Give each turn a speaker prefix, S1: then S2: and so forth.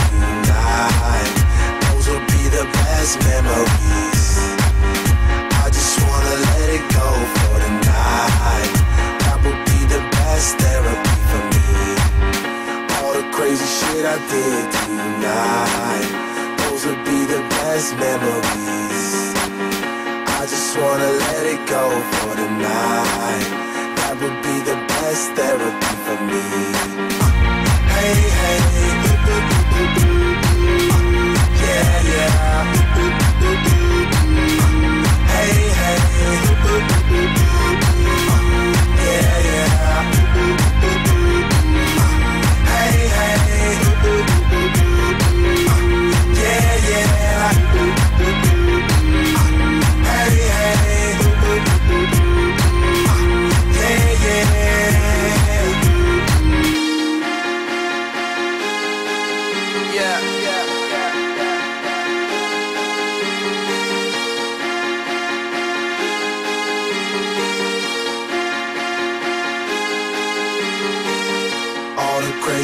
S1: tonight. Those will be the best memories. I just wanna let it go for tonight. That would be the best therapy for me. All the crazy shit I did tonight. Those would be the best memories. I just wanna let it go for tonight. That would be the best therapy for me. Hey, hey,